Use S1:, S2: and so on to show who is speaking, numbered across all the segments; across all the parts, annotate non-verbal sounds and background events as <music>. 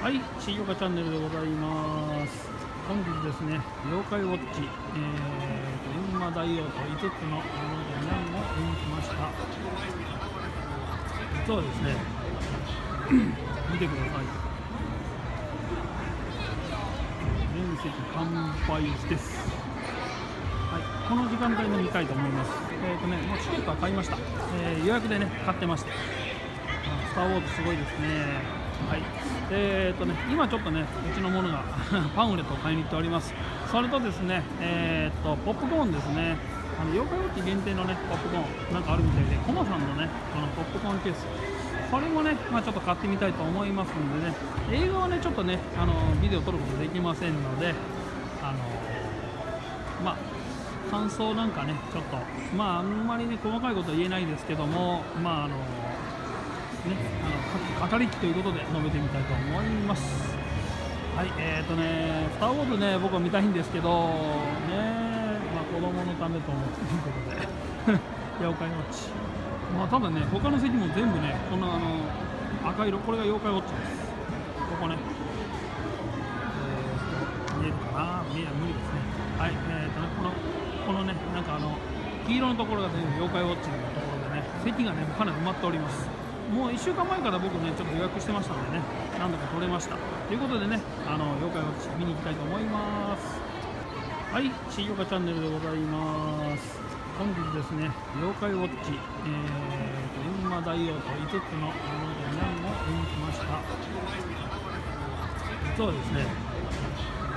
S1: はい、しよかチャンネルでございます。本日ですね、妖怪ウォッチ、えーと、閻魔大王と5つのもので何を見に来ました。実はですね、<clears throat> 見てください。面積完売です。はい、この時間帯で見たいと思います。えっ、とね、もうチケットは買いました。えー予約でね、買ってまして。スター・ウォーズすごいですね。はい。えっ、とね、今ちょっとね、うちのものが <laughs> パンフレットを買いに行っております。それとですね、えっ、と、ポップコーンですね。あの、妖怪ウォッチ限定のね、ポップコーン、なんかあるみたいで、コマさんのね、このポップコーンケース。これもね、まあ、ちょっと買ってみたいと思いますんでね、映画はね、ちょっとね、あの、ビデオ撮ることできませんので、あの、まあ、感想なんかね、ちょっと、まあ、あんまりね、細かいことは言えないですけども、まあ、あの、ね、あの、語りきということで述べてみたいと思います。はい、えーとね、スター・ウォーズね、僕は見たいんですけど、ね、まあ、子供のためと思ってということで、<laughs> 妖怪ウォッチ。まあ、多分ね、他の席も全部ね、このあの、赤色、これが妖怪ウォッチです。ここね、えーと、見えるかな？見え無理ですね。はい、えーとね、この、このね、なんかあの、黄色のところが全部妖怪ウォッチのところでね、席がね、かなり埋まっております。もう1週間前から僕ね、ちょっと予約してましたんでね、なんとか取れました。ということでね、あの、妖怪ウォッチ見に行きたいと思います。はい、しよかチャンネルでございます。本日ですね、妖怪ウォッチ、えーと、閻魔大王と5つのもので何を見に来ました。実はですね、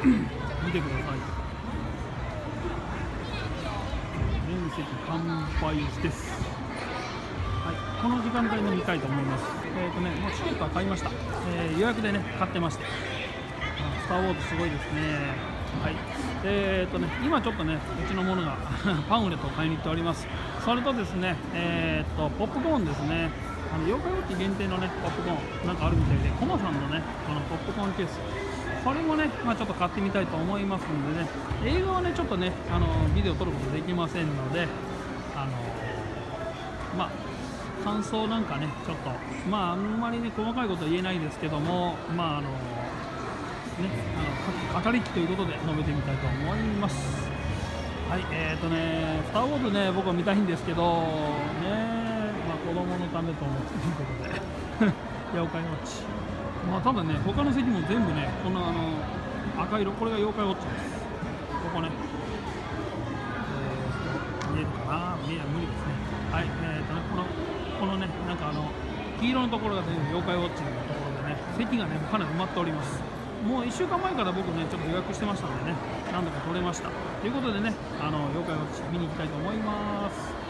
S1: <clears throat> 見てください。面積完売です。この時間帯で見たいと思います。えっ、とね、もうチケットは買いました。えー予約でね、買ってまして。あスター・ウォーズすごいですね。はい。えっ、とね、今ちょっとね、うちのものが <laughs> パンフレットを買いに行っております。それとですね、えっ、と、ポップコーンですね。あの、妖怪ウォッチ限定のね、ポップコーン、なんかあるみたいで、コマさんのね、このポップコーンケース。これもね、まあ、ちょっと買ってみたいと思いますんでね、映画はね、ちょっとね、あの、ビデオ撮ることできませんので、あの、まあ、感想なんかね、ちょっと、まあ、あんまりね、細かいことは言えないですけども、まあ、あの、ね、あの、語りきということで述べてみたいと思います。はい、えーとね、スター・ウォーズね、僕は見たいんですけど、ね、まあ、子供のためと思ってということで、<laughs> 妖怪ウォッチ。まあ、多分ね、他の席も全部ね、このあの、赤色、これが妖怪ウォッチです。ここね、えーと見えるかな？見えない無理ですね。はい、えーとね、この、このねなんかあの黄色のところが全妖怪ウォッチのところでね席がねかなり埋まっております。もう1週間前から僕ねちょっと予約してましたんでね何度か取れました。ということでねあの妖怪ウォッチ見に行きたいと思います。